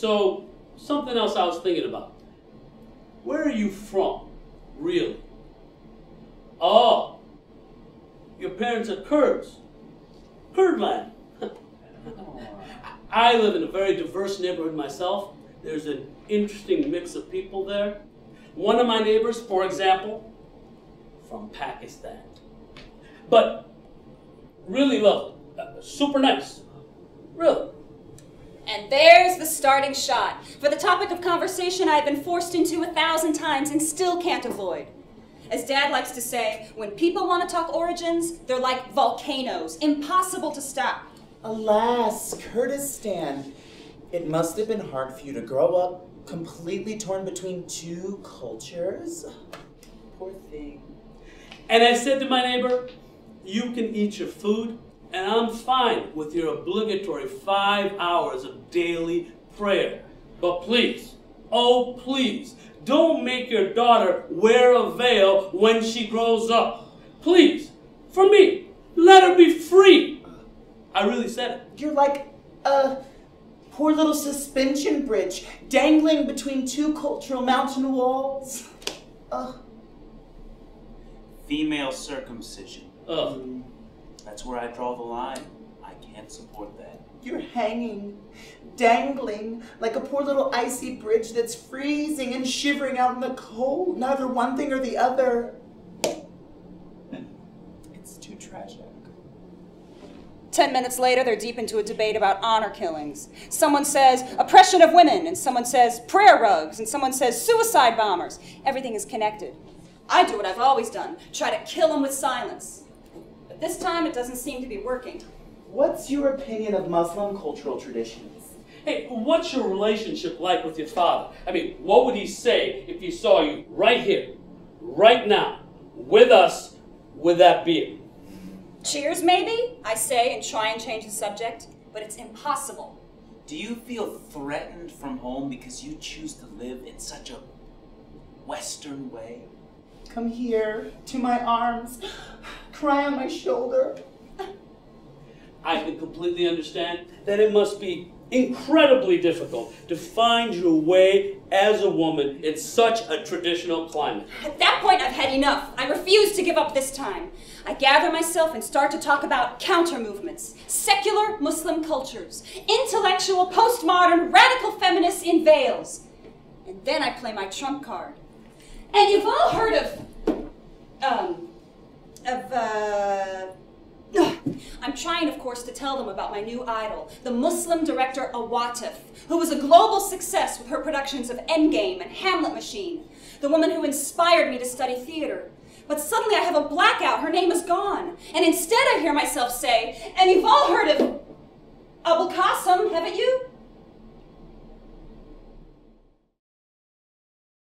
So, something else I was thinking about. Where are you from, really? Oh, your parents are Kurds. Kurdland. I live in a very diverse neighborhood myself. There's an interesting mix of people there. One of my neighbors, for example, from Pakistan. But really lovely. Uh, super nice. Really. And there's the starting shot for the topic of conversation I've been forced into a thousand times and still can't avoid. As Dad likes to say, when people want to talk origins, they're like volcanoes, impossible to stop. Alas, Kurdistan. It must have been hard for you to grow up completely torn between two cultures. Poor thing. And I said to my neighbor, You can eat your food, and I'm fine with your obligatory five hours of daily prayer. But please, oh please, don't make your daughter wear a veil when she grows up. Please, for me, let her be free. I really said it. You're like a poor little suspension bridge dangling between two cultural mountain walls. Ugh. Female circumcision. Ugh. That's where I draw the line. I can't support that. You're hanging, dangling like a poor little icy bridge that's freezing and shivering out in the cold. Neither one thing or the other. It's too tragic. Ten minutes later, they're deep into a debate about honor killings. Someone says oppression of women, and someone says prayer rugs, and someone says suicide bombers. Everything is connected. I do what I've always done try to kill them with silence. But this time, it doesn't seem to be working. What's your opinion of Muslim cultural traditions? Hey, what's your relationship like with your father? I mean, what would he say if he saw you right here, right now, with us, with that beer? Cheers, maybe? I say and try and change the subject, but it's impossible. Do you feel threatened from home because you choose to live in such a Western way? Come here, to my arms, cry on my shoulder. I can completely understand that it must be incredibly difficult to find your way as a woman in such a traditional climate. At that point, I've had enough. I refuse to give up this time. I gather myself and start to talk about counter movements, secular Muslim cultures, intellectual, postmodern, radical feminists in veils. And then I play my trump card. And you've all heard of, um, of, uh, I'm trying, of course, to tell them about my new idol, the Muslim director Awatif, who was a global success with her productions of Endgame and Hamlet Machine, the woman who inspired me to study theater. But suddenly I have a blackout, her name is gone, and instead I hear myself say, and you've all heard of Abulkasem, haven't you?